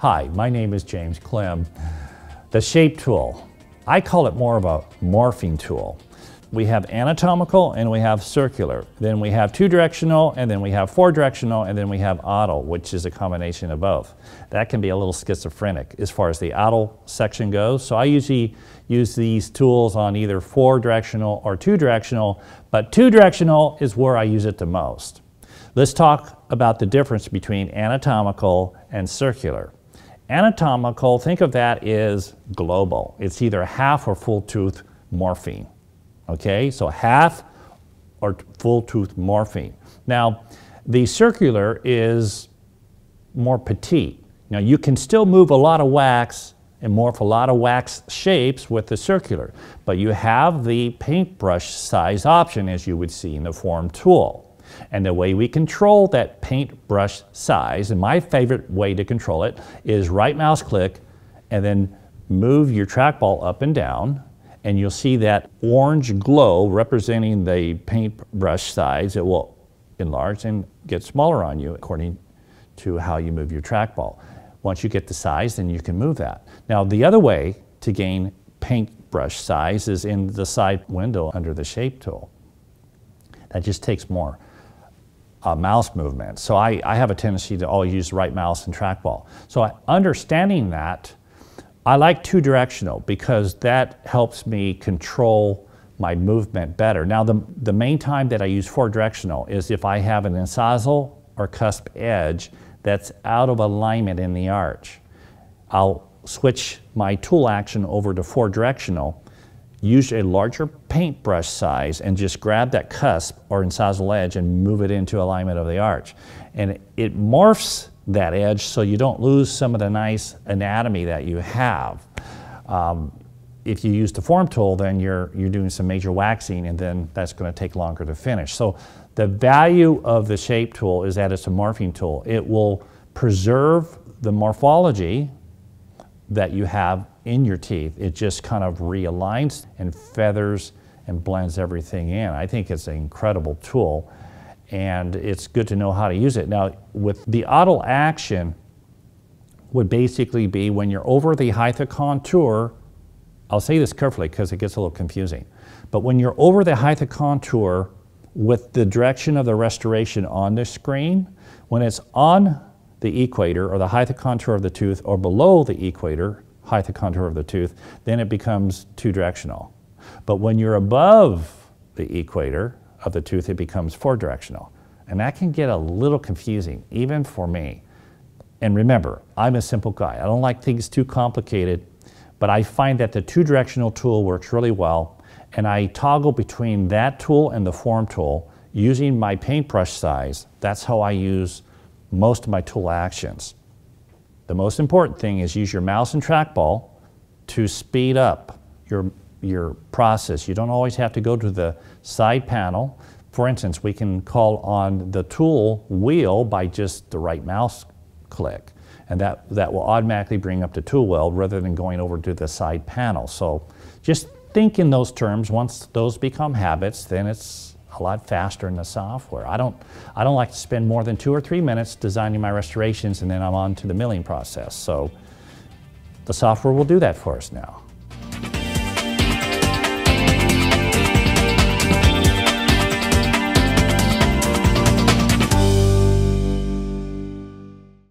Hi, my name is James Klim. The shape tool, I call it more of a morphing tool. We have anatomical and we have circular. Then we have two directional and then we have four directional and then we have auto, which is a combination of both. That can be a little schizophrenic as far as the auto section goes. So I usually use these tools on either four directional or two directional, but two directional is where I use it the most. Let's talk about the difference between anatomical and circular. Anatomical, think of that as global. It's either half or full tooth morphing. Okay, so half or full tooth morphing. Now, the circular is more petite. Now, you can still move a lot of wax and morph a lot of wax shapes with the circular, but you have the paintbrush size option as you would see in the form tool. And the way we control that paintbrush size, and my favorite way to control it, is right mouse click and then move your trackball up and down and you'll see that orange glow representing the paintbrush size. It will enlarge and get smaller on you according to how you move your trackball. Once you get the size, then you can move that. Now, the other way to gain paintbrush size is in the side window under the shape tool. That just takes more uh, mouse movement. So I, I have a tendency to always use right mouse and trackball. So understanding that, I like two directional because that helps me control my movement better. Now the, the main time that I use four directional is if I have an incisal or cusp edge that's out of alignment in the arch. I'll switch my tool action over to four directional, use a larger paintbrush size and just grab that cusp or incisal edge and move it into alignment of the arch. And it morphs that edge so you don't lose some of the nice anatomy that you have. Um, if you use the form tool, then you're, you're doing some major waxing and then that's going to take longer to finish. So the value of the shape tool is that it's a morphing tool. It will preserve the morphology that you have in your teeth. It just kind of realigns and feathers and blends everything in. I think it's an incredible tool and it's good to know how to use it. Now, with the auto action would basically be when you're over the height of contour, I'll say this carefully because it gets a little confusing, but when you're over the height of contour with the direction of the restoration on the screen, when it's on the equator or the height of contour of the tooth or below the equator, height of contour of the tooth, then it becomes two directional. But when you're above the equator, of the tooth, it becomes four directional. And that can get a little confusing, even for me. And remember, I'm a simple guy. I don't like things too complicated, but I find that the two directional tool works really well. And I toggle between that tool and the form tool using my paintbrush size. That's how I use most of my tool actions. The most important thing is use your mouse and trackball to speed up your your process. You don't always have to go to the side panel. For instance, we can call on the tool wheel by just the right mouse click. And that, that will automatically bring up the tool wheel rather than going over to the side panel. So just think in those terms. Once those become habits, then it's a lot faster in the software. I don't, I don't like to spend more than two or three minutes designing my restorations and then I'm on to the milling process. So the software will do that for us now.